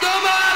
Come on!